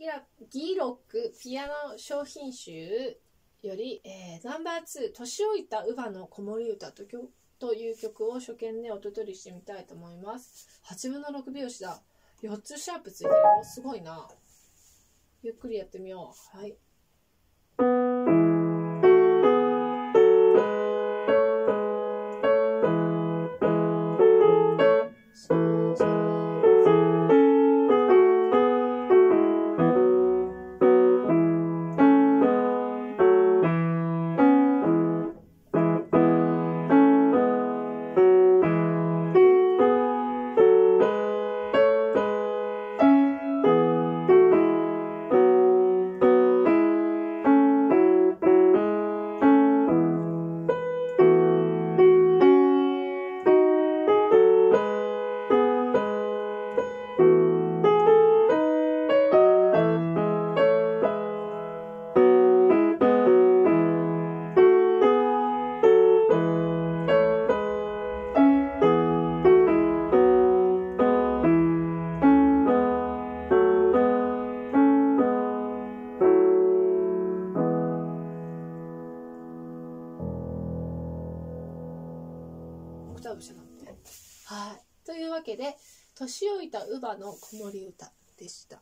ギラギロックピアノ商品集より、えー、ナンバー2年老いた乳母の子守歌とという曲を初見でおととりしてみたいと思います。8分の6拍子だ。4つシャープついてるよ。すごいな。ゆっくりやってみよう。はい。クターブじゃなくてはい。というわけで年老いた乳母の子守歌でした。